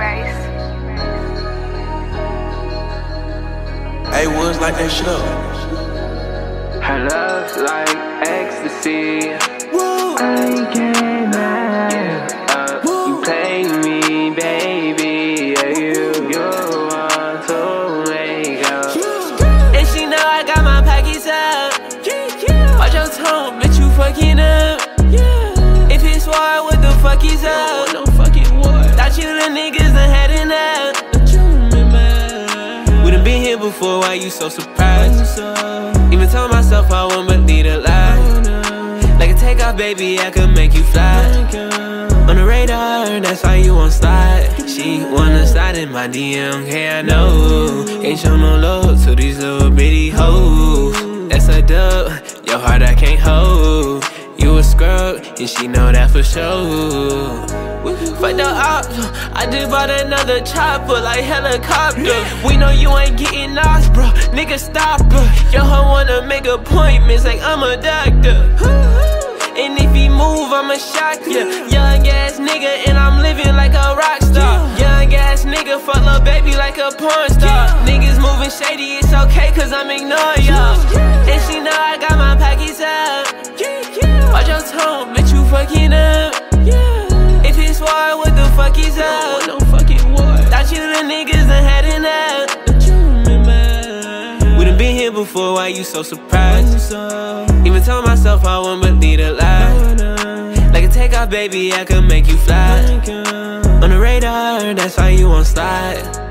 Bryce. Hey, Woods, like that shit up. Her love's like ecstasy. Woo! I cannot done been here before, why you so surprised? Even told myself I won't believe a lie. Like a takeoff, baby, I could make you fly. On the radar, that's why you won't slide. She wanna slide in my DM, hey, I know. Ain't show no love to these little bitty hoes. That's a dub, your heart I can't hold. You a scrub, and she know that for sure. Fuck the ops, I just bought another chopper like helicopter. We know you ain't getting lost, bro. Nigga, stop her. Your hoe wanna make appointments like I'm a doctor. And if he move, I'ma shock ya. Young ass nigga, and I'm living like a rock star. Young ass nigga, fuck lil' baby like a porn star. Niggas moving shady, it's okay, cause I'm ignoring y'all. And she know I got my pockets up. Watch your tone, bitch, you fucking up. Before, why you so surprised? Even told myself I won't believe a lie. Like a takeoff, baby, I could make you fly. On the radar, that's why you won't slide.